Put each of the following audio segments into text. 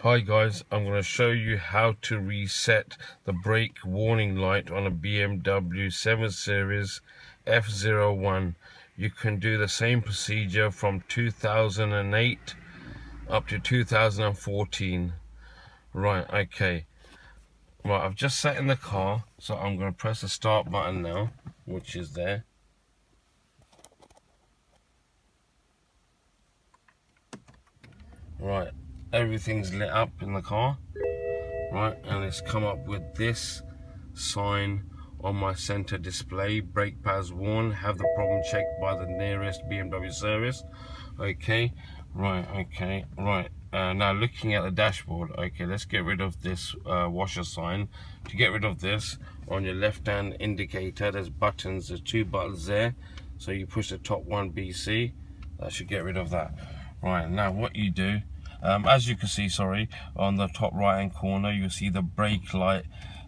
Hi guys, I'm going to show you how to reset the brake warning light on a BMW 7 Series F01. You can do the same procedure from 2008 up to 2014. Right, okay. Right, I've just sat in the car, so I'm going to press the start button now, which is there. Right, everything's lit up in the car right? And it's come up with this sign on my center display. Brake pads worn. Have the problem checked by the nearest BMW service. Okay. Right. Okay. Right. Uh, now looking at the dashboard. Okay. Let's get rid of this uh, washer sign. To get rid of this on your left hand indicator there's buttons there's two buttons there. So you push the top one BC that should get rid of that. Right. Now what you do um, as you can see, sorry, on the top right hand corner, you'll see the brake light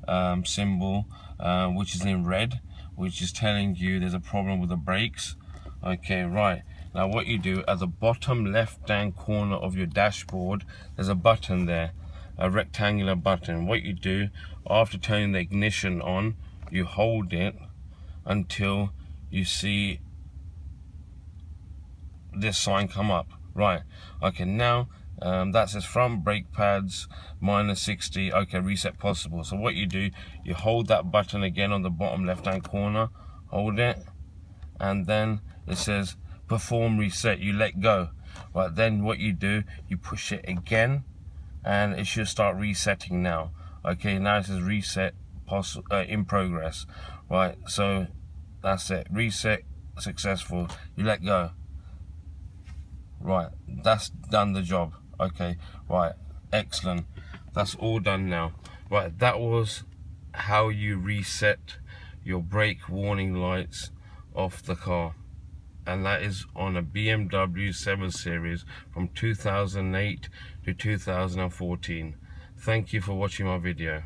um, symbol, uh, which is in red, which is telling you there's a problem with the brakes. Okay, right. Now what you do, at the bottom left hand corner of your dashboard, there's a button there, a rectangular button. What you do, after turning the ignition on, you hold it until you see this sign come up. Right, okay, now um, that says front brake pads minus 60 okay reset possible. So what you do you hold that button again on the bottom left hand corner. Hold it. And then it says perform reset. You let go. Right then what you do you push it again and it should start resetting now. Okay now it says reset uh, in progress. Right so that's it. Reset successful. You let go. Right that's done the job okay right excellent. That's all done now. Right that was how you reset your brake warning lights off the car. And that is on a BMW 7 Series from 2008 to 2014 thank you for watching my video